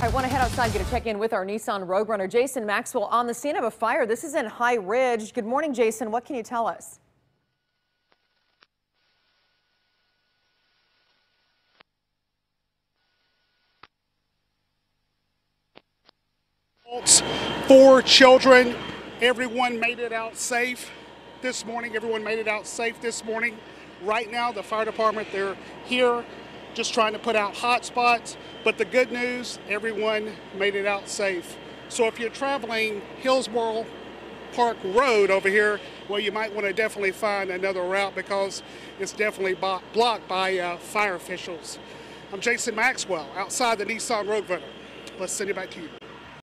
I want to head outside, get a check in with our Nissan Rogue Runner, Jason Maxwell, on the scene of a fire. This is in High Ridge. Good morning, Jason. What can you tell us? Four children. Everyone made it out safe this morning. Everyone made it out safe this morning. Right now, the fire department, they're here just trying to put out hot spots. But the good news, everyone made it out safe. So if you're traveling Hillsborough Park Road over here, well, you might want to definitely find another route because it's definitely blocked by uh, fire officials. I'm Jason Maxwell outside the Nissan Rogue Runner. Let's send it back to you.